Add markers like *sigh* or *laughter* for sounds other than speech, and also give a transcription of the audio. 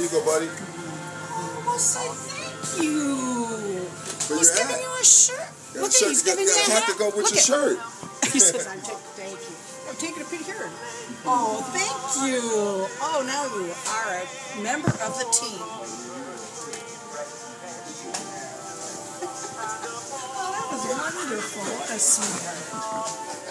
There you go, buddy. Oh, well, say thank you. Where He's giving at? you a shirt. Got Look at he's You got- giving you got a a hat to go with Look your shirt. *laughs* He says, *laughs* I'm taking, thank you. I'm taking a picture. Oh, thank you. Oh, now you are a member of the team. *laughs* oh, that was wonderful. What a sweetheart.